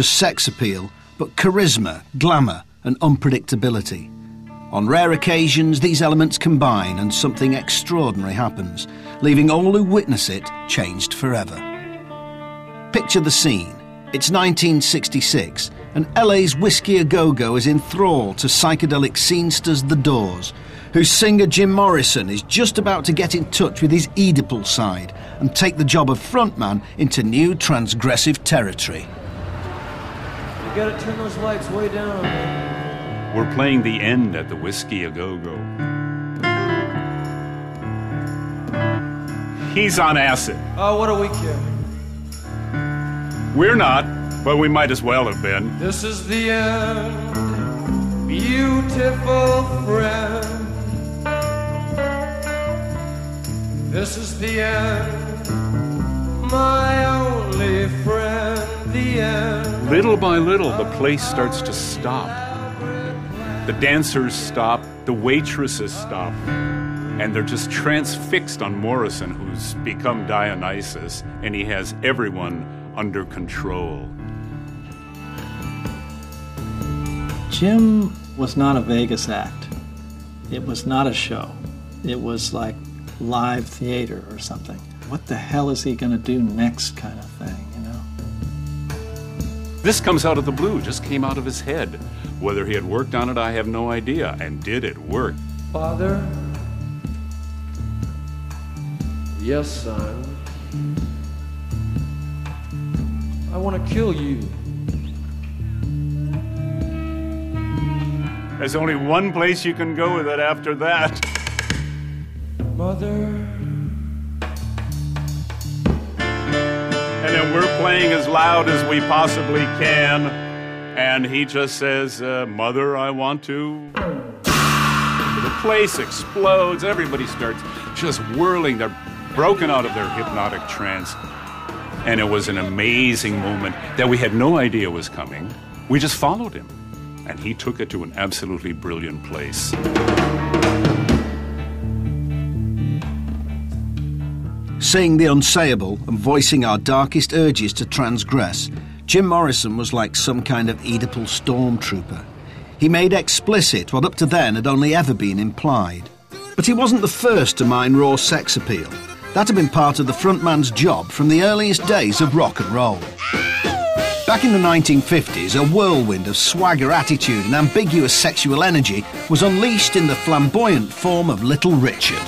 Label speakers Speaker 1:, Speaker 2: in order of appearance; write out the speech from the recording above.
Speaker 1: just sex appeal, but charisma, glamour, and unpredictability. On rare occasions, these elements combine and something extraordinary happens, leaving all who witness it changed forever. Picture the scene. It's 1966, and LA's Whisky A Go Go is enthralled to psychedelic scenesters The Doors, whose singer Jim Morrison is just about to get in touch with his Oedipal side and take the job of frontman into new transgressive territory.
Speaker 2: You gotta turn those lights way down.
Speaker 3: We're playing the end at the Whisky A Go Go. He's on acid.
Speaker 2: Oh, what do we care?
Speaker 3: We're not, but we might as well have been.
Speaker 2: This is the end, beautiful friend. This is the end, my only friend.
Speaker 3: Little by little, the place starts to stop. The dancers stop, the waitresses stop, and they're just transfixed on Morrison, who's become Dionysus, and he has everyone under control.
Speaker 4: Jim was not a Vegas act. It was not a show. It was like live theater or something. What the hell is he going to do next, kind of thing, you know?
Speaker 3: This comes out of the blue, just came out of his head. Whether he had worked on it, I have no idea. And did it work?
Speaker 2: Father? Yes, son. I want to kill you.
Speaker 3: There's only one place you can go with it after that.
Speaker 2: Mother?
Speaker 3: And we're playing as loud as we possibly can. And he just says, uh, Mother, I want to. The place explodes. Everybody starts just whirling. They're broken out of their hypnotic trance. And it was an amazing moment that we had no idea was coming. We just followed him. And he took it to an absolutely brilliant place.
Speaker 1: Saying the unsayable and voicing our darkest urges to transgress, Jim Morrison was like some kind of Oedipal stormtrooper. He made explicit what up to then had only ever been implied. But he wasn't the first to mine raw sex appeal. That had been part of the frontman's job from the earliest days of rock and roll. Back in the 1950s, a whirlwind of swagger attitude and ambiguous sexual energy was unleashed in the flamboyant form of Little Richard.